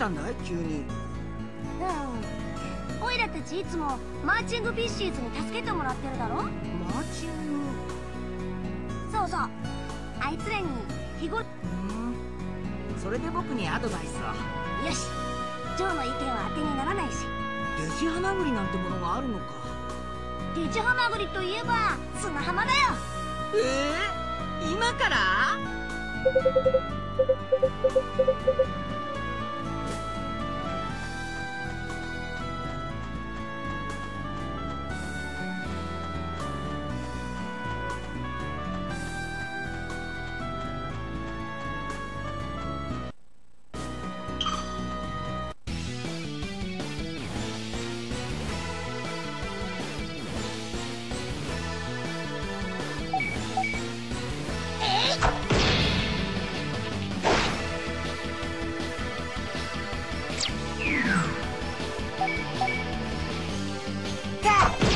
したんだい？急に。うん。オイラたちいつもマーチングフィッシーズに助けてもらってるだろ？マーチング？そうそう。あいつらに日頃それで僕にアドバイスをよし。ジョーの意見は当てにならないし。デジハマグリなんてものがあるのか。デジハマグリといえば砂浜だよ。えー、今から？Cat!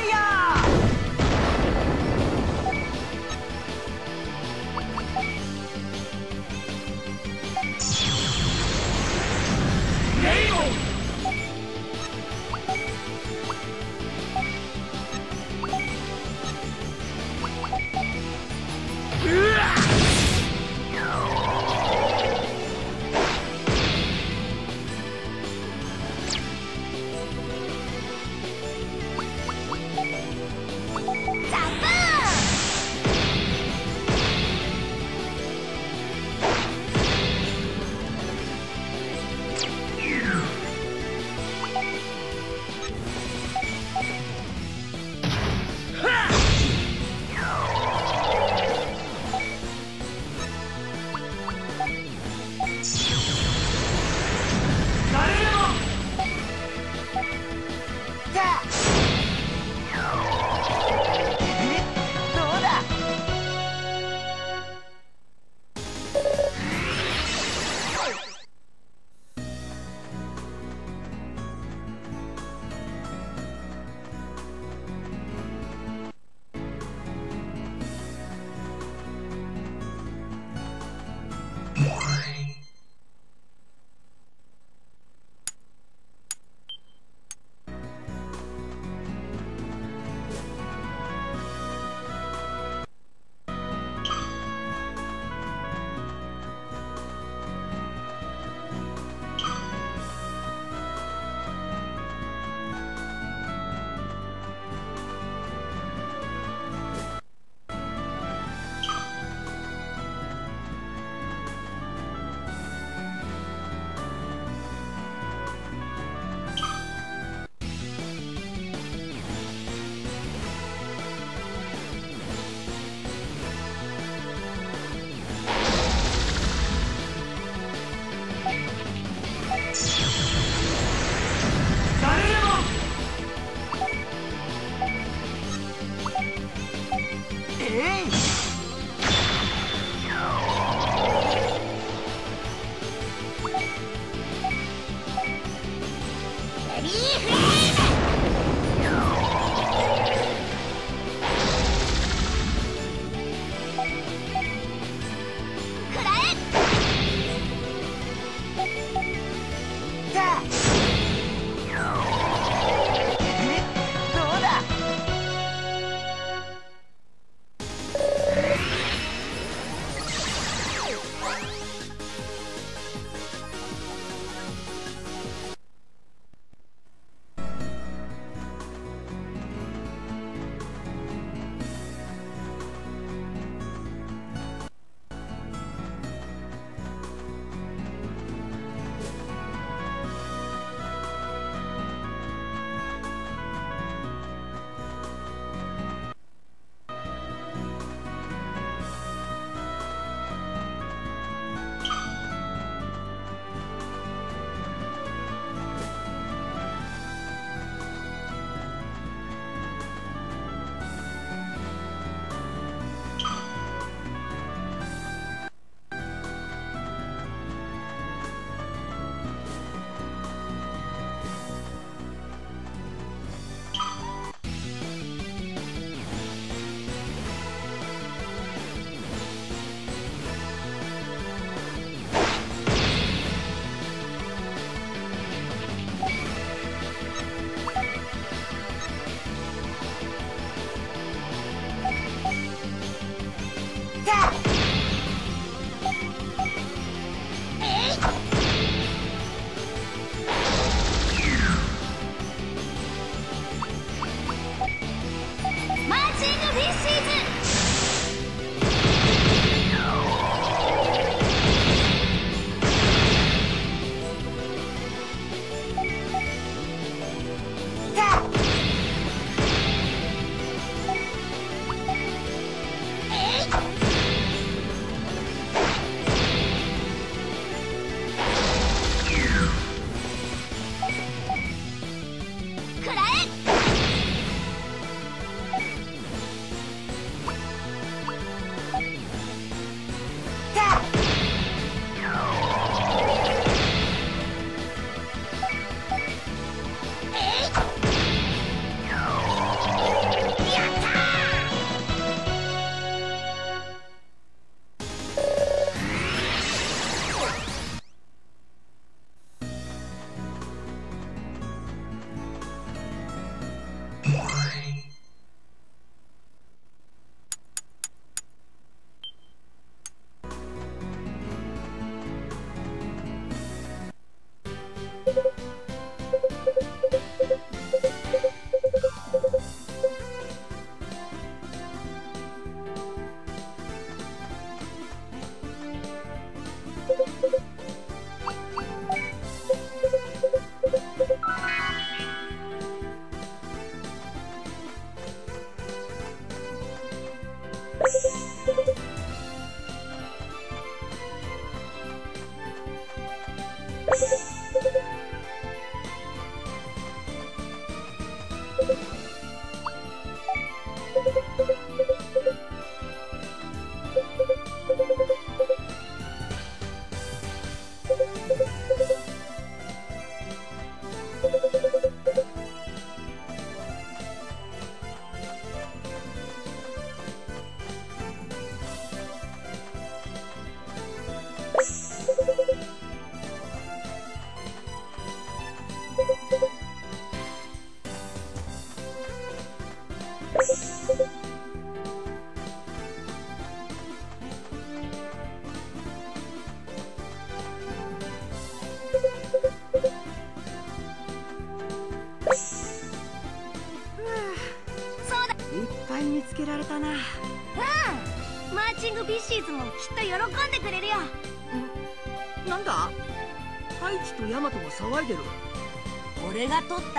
Fire! Hey!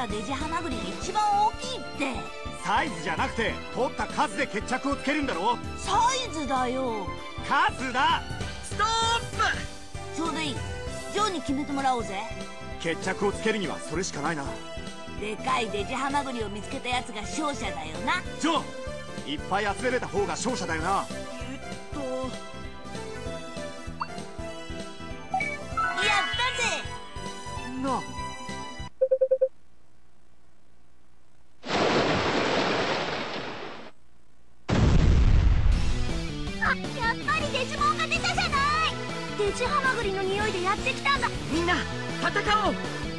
デジハマグリが一番大きいって。サイズじゃなくて取った数で決着をつけるんだろサイズだよ。数だ。ストップ！ちょうどいい。ジョーに決めてもらおうぜ。決着をつけるにはそれしかないな。でかいデジハマグリを見つけたやつが勝者だよな。ジョーいっぱい集めれた方が勝者だよな。えっとぜなチハマグリの匂いでやってきたんだ。みんな戦おう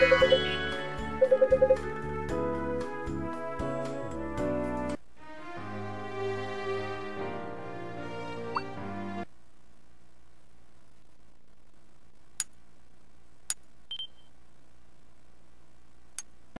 you